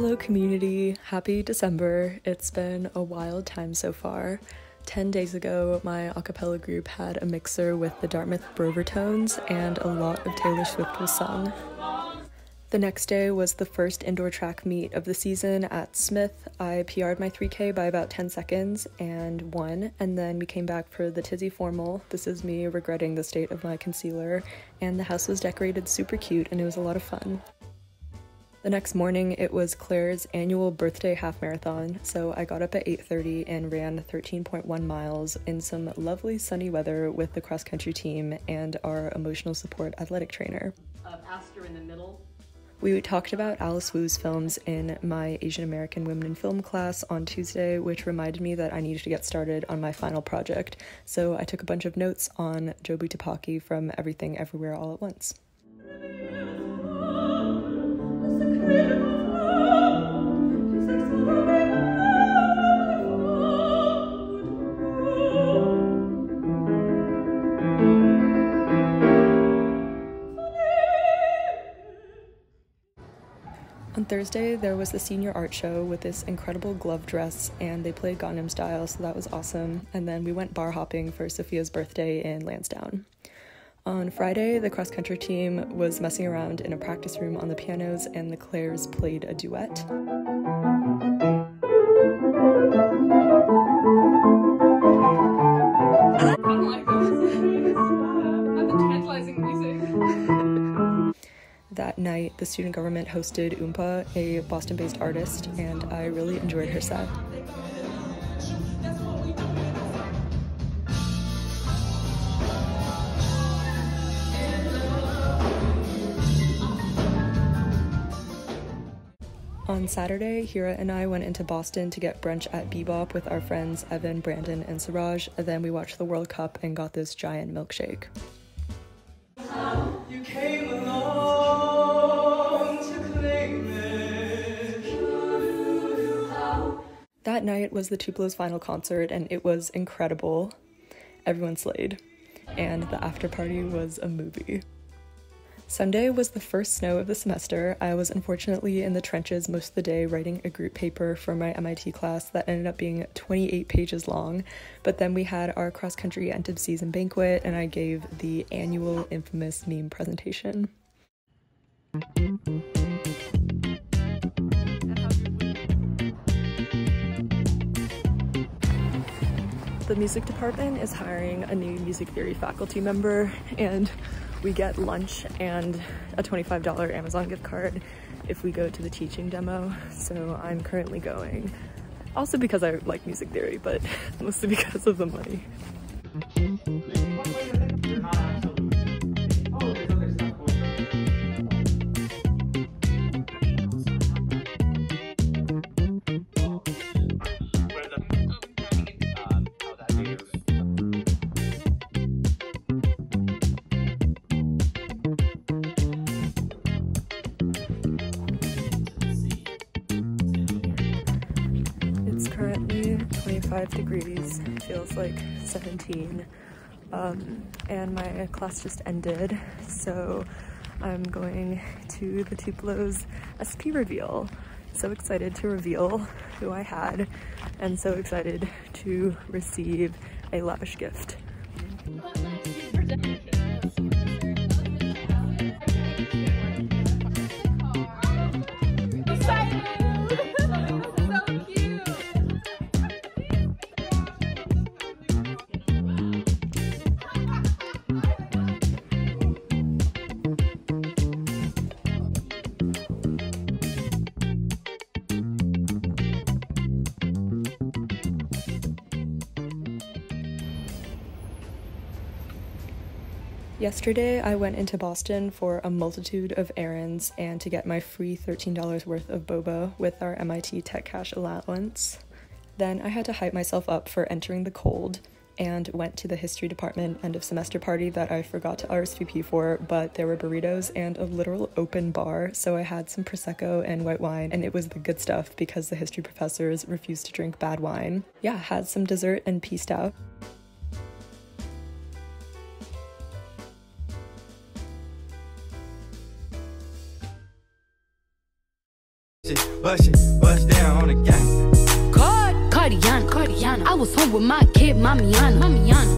Hello, community. Happy December. It's been a wild time so far. 10 days ago, my a cappella group had a mixer with the Dartmouth Brovertones, and a lot of Taylor Swift was sung. The next day was the first indoor track meet of the season at Smith. I PR'd my 3K by about 10 seconds and won, and then we came back for the Tizzy Formal. This is me regretting the state of my concealer, and the house was decorated super cute and it was a lot of fun. The next morning it was Claire's annual birthday half marathon, so I got up at 8:30 and ran 13.1 miles in some lovely sunny weather with the cross country team and our emotional support athletic trainer. Uh, Aster in the middle. We talked about Alice Wu's films in my Asian American Women in Film class on Tuesday, which reminded me that I needed to get started on my final project. So I took a bunch of notes on Jobu Tupaki from Everything Everywhere All at Once. Thursday, there was the senior art show with this incredible glove dress, and they played Gangnam Style, so that was awesome. And then we went bar hopping for Sophia's birthday in Lansdowne. On Friday, the cross country team was messing around in a practice room on the pianos, and the Claires played a duet. That night, the student government hosted Oompa, a Boston based artist, and I really enjoyed her set. On Saturday, Hira and I went into Boston to get brunch at Bebop with our friends Evan, Brandon, and Siraj, and then we watched the World Cup and got this giant milkshake. That night was the Tupelo's final concert, and it was incredible. Everyone slayed, and the after party was a movie. Sunday was the first snow of the semester. I was unfortunately in the trenches most of the day writing a group paper for my MIT class that ended up being 28 pages long. But then we had our cross country end of season banquet, and I gave the annual infamous meme presentation. The music department is hiring a new music theory faculty member, and we get lunch and a $25 Amazon gift card if we go to the teaching demo. So I'm currently going. Also because I like music theory, but mostly because of the money. 25 degrees, feels like 17. Um, and my class just ended, so I'm going to the Tupelo's SP reveal. So excited to reveal who I had, and so excited to receive a lavish gift. Yesterday, I went into Boston for a multitude of errands and to get my free $13 worth of boba with our MIT Tech Cash allowance. Then I had to hype myself up for entering the cold and went to the history department end of semester party that I forgot to RSVP for, but there were burritos and a literal open bar, so I had some prosecco and white wine, and it was the good stuff because the history professors refused to drink bad wine. Yeah, had some dessert and peaced out. Bust it, down on the gang. Card, Cardiana, Cardiana. I was home with my kid, Mamiana, Mamiana.